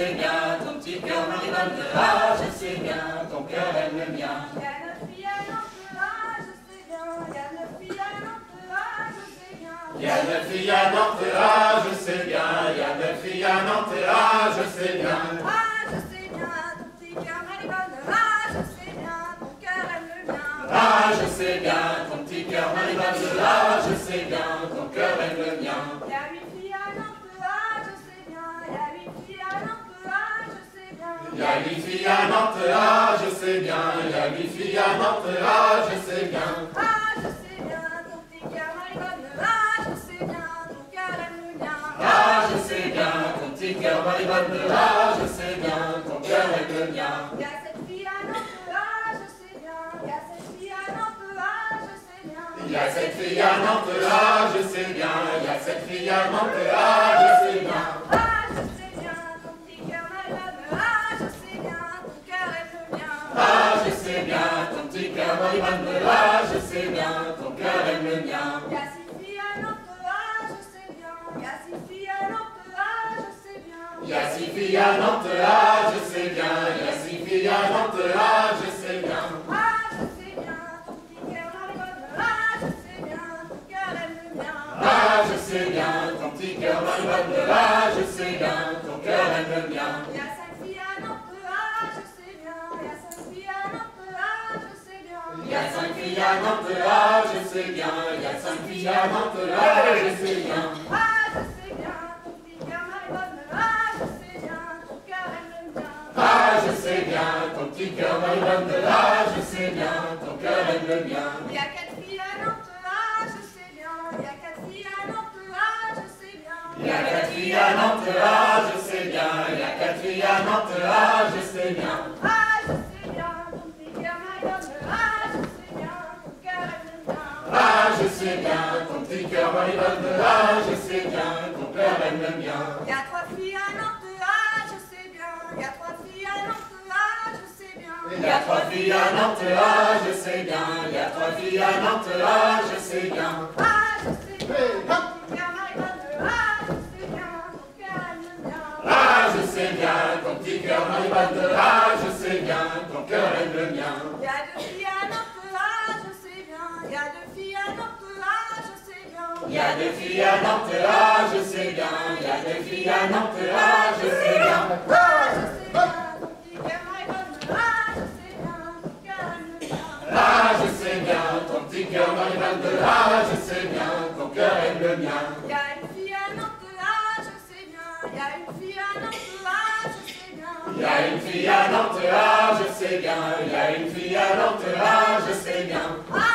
sais bien, ton petit cœur ah, je sais bien, ton cœur aime le mien. Il y a neuf filles à Nantes, ah, je sais bien, il y a neuf filles à Nantes, ah, je sais bien. Il y a neuf filles à ah, je sais bien, il y a neuf filles à ah, je sais bien. Ah, je sais bien, ton petit cœur m'aime, ah, je sais bien, ton cœur aime le mien. Ah, je sais bien, ton petit cœur m'arrive ah, je sais bien, ton cœur aime le mien. Ah, je sais bien, il y a huit filles à Nantes, ah, je sais bien. Ah, je sais bien, ah, je sais bien, ton cœur aime le mien. Ah, je sais bien, ton petit cœur m'arrive ah, je sais bien, ton cœur aime le mien. Il y a cette fille à Nantes, ah, je sais bien, il y a cette fille à Nantes, ah, je sais bien. Il y a cette fille à Nantes, ah, je sais bien, il y a cette fille à Nantes, ah, je sais bien. Je sais bien, ton cœur aime bien, bien. Bien, bien. Ah, je sais bien, ton petit cœur m'aime, ah, je sais bien, ton cœur aime. Ah, je sais bien, ton petit cœur bien. Il y a cinq filles à Nantes, ah, je sais bien, il y a cinq filles à Nantes, ah, je sais bien. Il y a cinq filles à Nantes, ah, je sais bien, il y a cinq filles à Nantes, ah, je sais bien. Ah, je sais bien, ton petit cœur m'aime, ah, je sais bien, ton cœur aime le mien. Ah, je sais bien, ton petit cœur m'arrive ah, je sais bien, ton cœur aime le mien. Il y a quatre filles à Nantes, ah, je sais bien, il y a quatre filles à Nantes, ah, je sais bien. Il y a quatre filles à Nantes, ah, je sais bien, il y a quatre filles à Nantes, ah, je sais bien. Sais bien, ton petit cœur m'arrive ah, je sais bien, ton cœur aime le mien. Il y a trois filles à Nantes, ah, je sais bien, il y a trois filles à Nantes, ah, je sais bien. Il y a trois filles à Nantes, ah, je sais bien, il y a trois filles à Nantes, ah, je sais bien. Ah, je sais bien, petit cœur ah, je sais bien, ton cœur aime le mien. Ah, je sais bien, ton petit cœur m'arrive ah, je sais bien, ton cœur aime le mien. Il y a deux filles à Nantes, ah, je sais bien, il y a deux filles à Nantes, ah, je sais bien. Il y a deux filles à Nantes, ah, je sais bien, il y a deux filles à Nantes, ah, je sais bien. Ah, je sais bien, ton petit cœur m'aime, ah, je sais bien, ton cœur aime le mien. Ah, je sais bien, ton petit cœur ah, aime le mien. Il y a une fille à Nantes, ah, je sais bien, il y a une fille à Nantes, ah, je sais bien. Il y a une fille à Nantes, ah, je sais bien, il y a une fille à Nantes, ah, je sais bien. Ah,